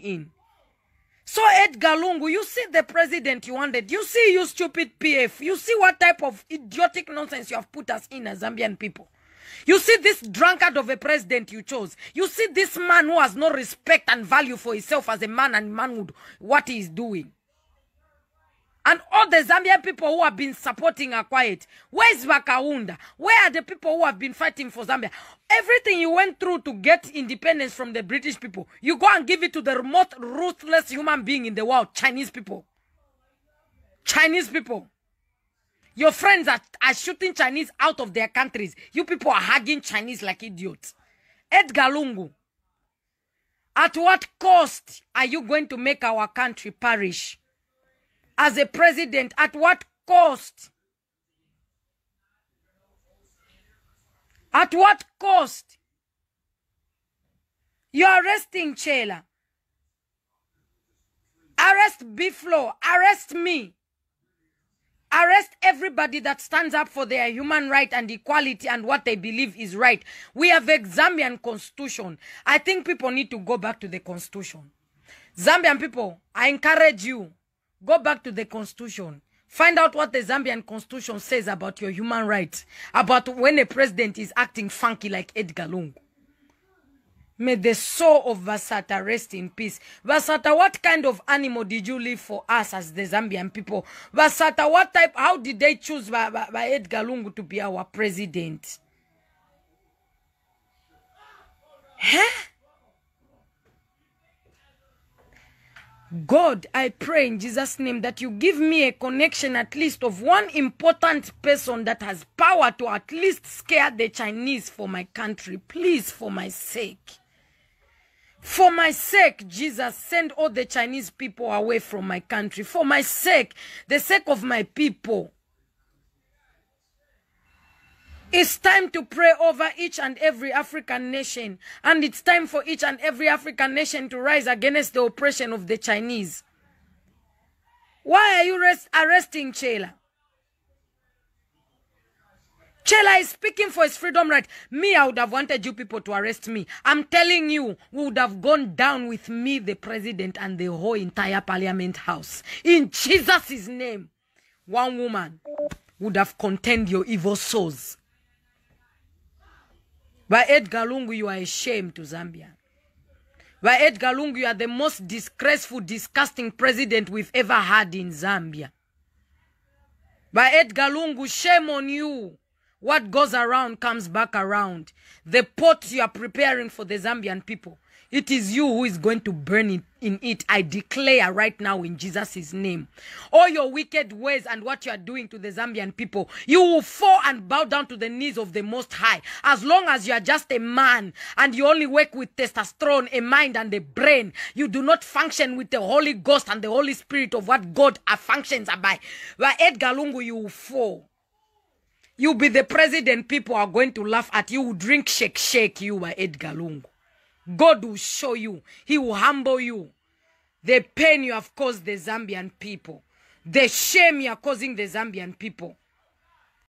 in. So Edgar Lungu, you see the president you wanted. You see you stupid PF. You see what type of idiotic nonsense you have put us in as Zambian people. You see this drunkard of a president you chose. You see this man who has no respect and value for himself as a man and manhood, what he is doing. And all the Zambian people who have been supporting are quiet. Where's Wakaunda? Where are the people who have been fighting for Zambia? Everything you went through to get independence from the British people, you go and give it to the most ruthless human being in the world, Chinese people. Chinese people. Your friends are, are shooting Chinese out of their countries. You people are hugging Chinese like idiots. Edgar Lungu. At what cost are you going to make our country perish? As a president, at what cost? At what cost? You're arresting Chela. Arrest Biflo. Arrest me. Arrest everybody that stands up for their human right and equality and what they believe is right. We have a Zambian constitution. I think people need to go back to the constitution. Zambian people, I encourage you, go back to the constitution. Find out what the Zambian constitution says about your human rights, about when a president is acting funky like Edgar Lungu. May the soul of Vasata rest in peace. Vasata, what kind of animal did you leave for us as the Zambian people? Vasata, what type, how did they choose by, by, by Edgar Lungu to be our president? God, I pray in Jesus' name that you give me a connection at least of one important person that has power to at least scare the Chinese for my country. Please, for my sake. For my sake, Jesus, send all the Chinese people away from my country. For my sake, the sake of my people. It's time to pray over each and every African nation. And it's time for each and every African nation to rise against the oppression of the Chinese. Why are you arresting Chela? Chela is speaking for his freedom right. Me, I would have wanted you people to arrest me. I'm telling you, we would have gone down with me, the president, and the whole entire parliament house. In Jesus' name, one woman would have contained your evil souls. By Edgar Lungu, you are a shame to Zambia. By Edgar Lungu, you are the most disgraceful, disgusting president we've ever had in Zambia. By Edgar Lungu, shame on you. What goes around comes back around. The pot you are preparing for the Zambian people, it is you who is going to burn it in it. I declare right now in Jesus' name. All your wicked ways and what you are doing to the Zambian people, you will fall and bow down to the knees of the Most High. As long as you are just a man and you only work with testosterone, a mind and a brain, you do not function with the Holy Ghost and the Holy Spirit of what God functions by. By Edgar Lungu, you will fall. You be the president people are going to laugh at. You drink shake shake you by Edgar Lungu. God will show you. He will humble you. The pain you have caused the Zambian people. The shame you are causing the Zambian people.